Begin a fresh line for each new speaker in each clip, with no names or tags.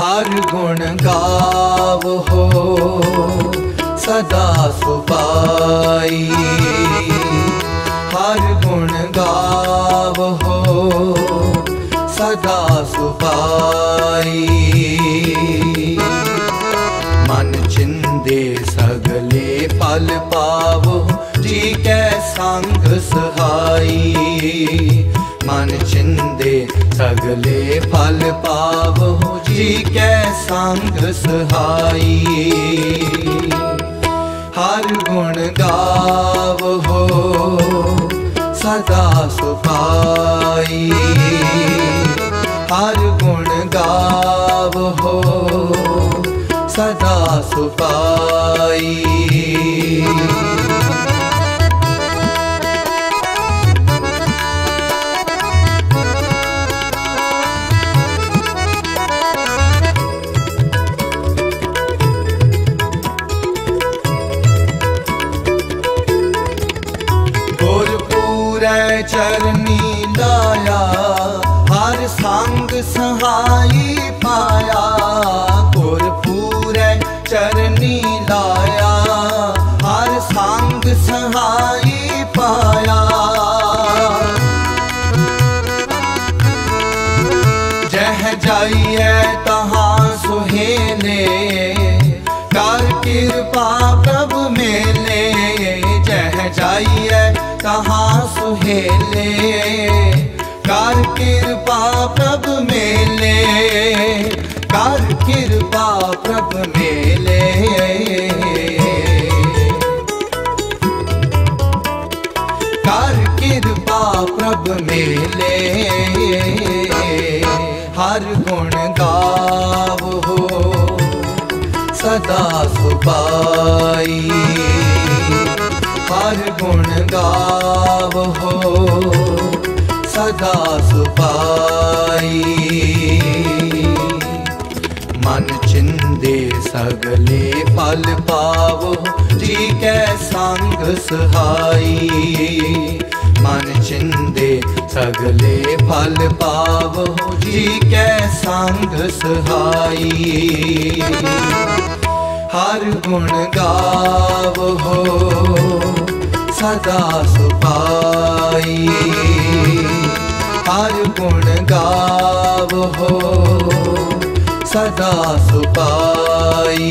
ਹਰ ਗੁਣ ਗਾਵੋ ਸਦਾ ਸੁਪਾਈ ਹਰ ਗੁਣ ਗਾਵੋ ਸਦਾ ਸੁਪਾਈ ਮਨ ਚਿੰਦੇ ਸਗਲੇ ਪਲ ਪਾਵੋ, ਜੀ ਕੈ ਸੰਗ ਸਹਾਈ। ਮਨ ਚਿੰਦੇ ਸਗਲੇ ਪਲ ਪਾਵੋ ਜੀ ਕੈ ਸੰਗ ਸਹਾਈ। ਹਰ ਗੁਣ ਗਾਵੋ ਸਦਾ ਸੁਪਾਈ ਹਰ ਗੁਣ ਗਾਵੋ ਸਦਾ ਸੁਪਾਈ ਗੁਰਪੂਰੈ ਚਰਨੀ ਲਾਇਆ, ਹਰ ਸੰਗ ਸਹਾਈ ਪਾਇਆ। ਗੁਰਪੂਰੈ ਚਰਨੀ ਲਾਇਆ, ਹਰ ਸੰਗ ਸਹਾਈ ਪਾਇਆ। ਜਹ ਜਾਈਐ ਜਾਈਐ ਤਹਾਂ ਸੁਹੇਲੇ, ਕਰ ਕਿਰਪਾ ਪ੍ਰਭ ਮੇਲੇ, ਕਰ ਕਿਰਪਾ ਪ੍ਰਭ ਮੇਲੇ। ਕਰ ਕਿਰਪਾ ਪ੍ਰਭ ਮੇਲੇ, ਹਰ ਗੁਣ ਗਾਵੋ, ਸਦਾ ਸੁਪਾਈ ਹਰ ਗੁਣ ਗਾਵੋ, ਸਦਾ ਸੁਪਾਈ ਮਨ ਚਿੰਦੇ ਸਗਲੇ ਫਲ ਪਾਵੋ, ਜੀ ਕੈ ਸੰਗ ਸਹਾਈ। ਮਨ ਚਿੰਦੇ ਸਗਲੇ ਫਲ ਪਾਵੋ, ਜੀ ਕੈ ਸੰਗ ਸਹਾਈ। ਹਰ ਗੁਣ ਗਾਵੋ। ਸਦਾ ਸੁਪਾਈ ਹਰ ਗੁਣ ਗਾਵੋ ਸਦਾ ਸੁਪਾਈ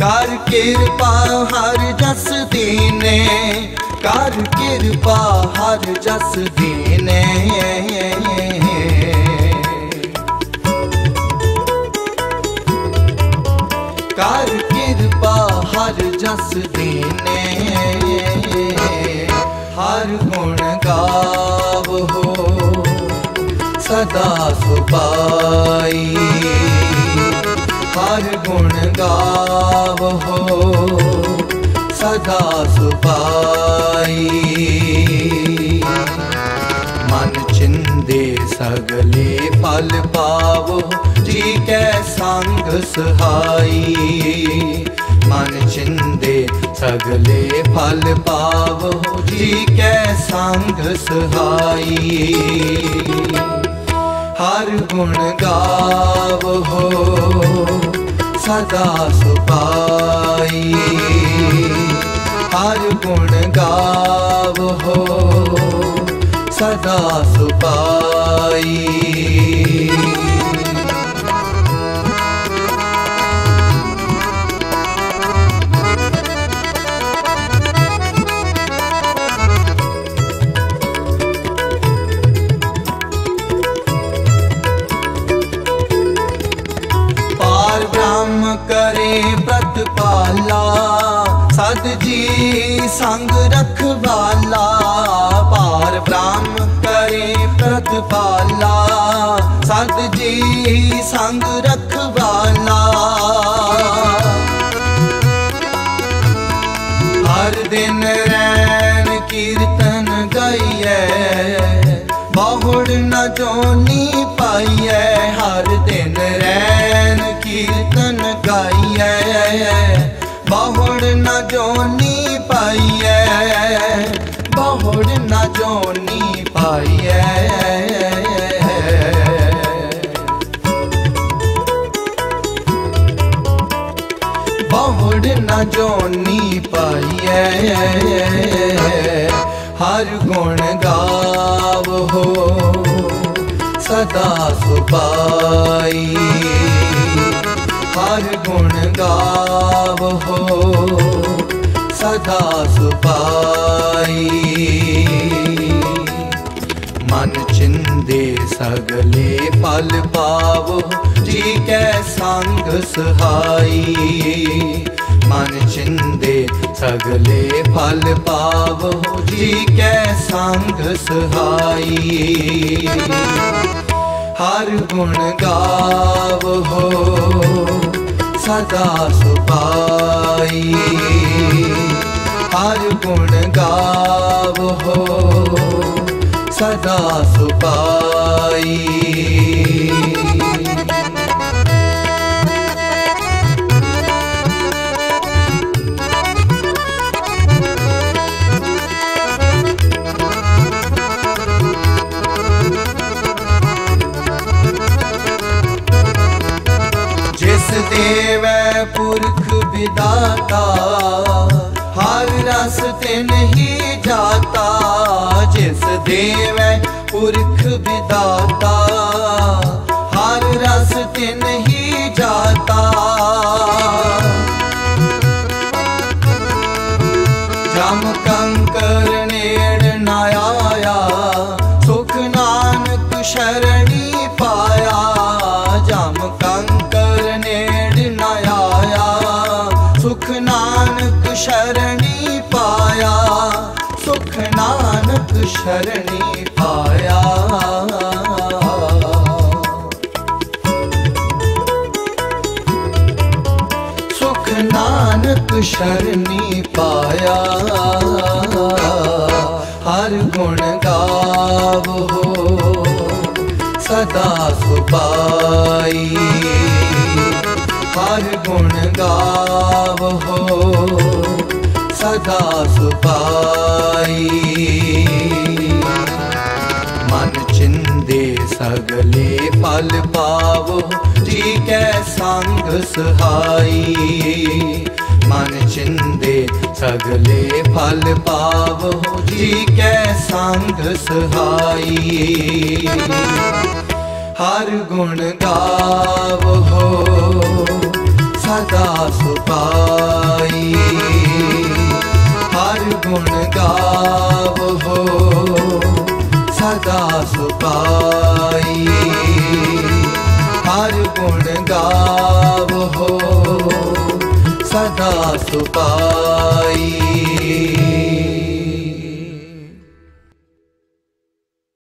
ਕਰ ਕਿਰਪਾ ਹਰ ਜਸ ਦੀਨੇ, ਕਰ ਕਿਰਪਾ ਹਰ ਜਸ ਦੀਨੇ। ਕਰ ਕਿਰਪਾ ਹਰ ਜਸ ਦੀਨੇ, ਹਰ ਗੁਣ ਗਾਵ ਹੋ ਸਦਾ ਸੁਭਾ ਸਦਾ ਸੁਪਾਈ। ਮਨ ਚਿੰਦੇ ਸਗਲੇ ਫਲ ਪਾਵੋ, ਜੀ ਕੈ ਸੰਗ ਸਹਾਈ। ਮਨ ਚਿੰਦੇ ਸਗਲੇ ਫਲ ਪਾਵੋ, ਜੀ ਕੈ ਸੰਗ ਸਹਾਈ। ਹਰ ਗੁਣ ਗਾਵੋ, ਸਦਾ ਸੁਪਾਈ। ਸਦਾ ਸੁਪਾਈ। ਕਰੇ ਪ੍ਰਤਪਾਲਾ ਸਤ ਜੀ ਸੰਗ ਪ੍ਰਤਪਾਲਾ ਸਤ ਜੀ, ਸੰਗ ਰਖਵਾਲਾ। ਹਰ ਦਿਨ ਰੈਣ ਕੀਰਤਨ ਗਾਈਐ। ਬਹੁੜ ਨ ਜੋਨੀ ਪਾਈਐ। ਹਰ ਦਿਨ ਰੈਣ ਕੀਰਤਨ ਗਾਈਐ। ਬਹੁੜ ਨ ਜੋਨੀ ਜੋਨੀ ਪਾਈਐ। ਬਹੁੜ ਨਾ ਜੋਨੀ ਪਾਈਐ। ਹਰ ਗੁਣ ਗਾਵੋ। ਸਦਾ ਸੁਪਾਈ ਹਰ ਗੁਣ ਗਾਵੋ। ਸਦਾ ਸੁਪਾਈ ਮਨ ਚਿੰਦੇ ਸਗਲੇ ਫਲ ਪਾਵੋ। ਜੀ ਕੈ ਸੰਗ ਸਹਾਈ। ਮਨ ਚਿੰਦੇ ਸਗਲੇ ਫਲ ਪਾਵੋ। ਜੀ ਕੈ ਸੰਗ ਸਹਾਈ। ਹਰ ਗੁਣ ਗਾਵੋ। ਸਦਾ ਸੁਪਾਈ ਹਰ ਗੁਣ ਗਾਵੋ। ਸਦਾ ਸੁਪਾਈ। ਜਿਸ ਦੇਵੈ ਪੁਰਖ ਵਿਦਾਤਾ ਜਿਸ ਦੇਵੈ ਪੁਰਖ ਵਿਦਾਤਾ ਹਰ ਰਸ ਤੇ ਹੀ ਜਾਤਾ। ਸ਼ਰਣੀ ਪਾਇਆ। ਸੁਖ ਨਾਨਕ ਸ਼ਰਣੀ ਪਾਇਆ। ਹਰ ਗੁਣ ਗਾਵੋ, ਸਦਾ ਸੁਪਾਈ। ਹਰ ਗੁਣ ਗਾਵੋ, ਸਦਾ ਸੁਪਾਈ। ਸਗਲੇ ਫਲ ਪਾਵੋ, ਜੀ ਕੈ ਸੰਗ ਸਹਾਈ। ਮਨ ਚਿੰਦੇ ਸਗਲੇ ਫਲ ਪਾਵੋ, ਜੀ ਕੈ ਸੰਗ ਸਹਾਈ। ਹਰ ਗੁਣ ਗਾਵੋ, ਸਦਾ ਸੁਪਾਈ। ਹਰ ਗੁਣ ਗਾਵੋ ਸੁਪਾਈ ਹਰ ਗੁਣ ਗਾਵੋ। ਸਦਾ ਸੁਪਾਈ